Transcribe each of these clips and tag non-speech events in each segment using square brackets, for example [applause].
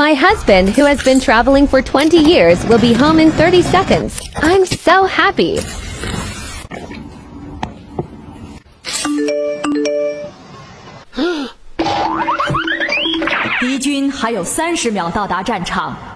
My husband, who has been traveling for 20 years, will be home in 30 seconds. I'm so happy. 敌军还有三十秒到达战场。 [gasps] [gasps]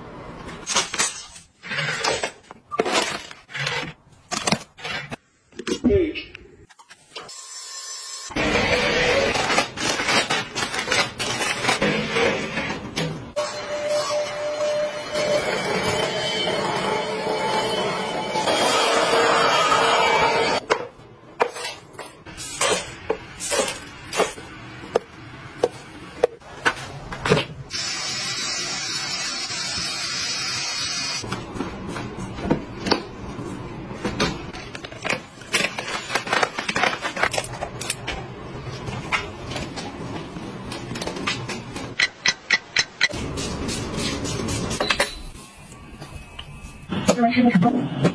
就是吃个什么？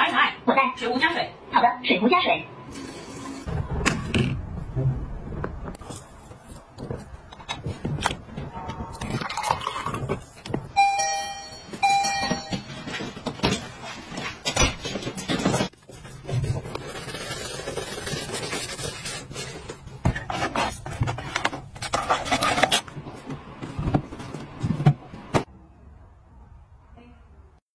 小爱爱我在水壶加水好的水壶加水。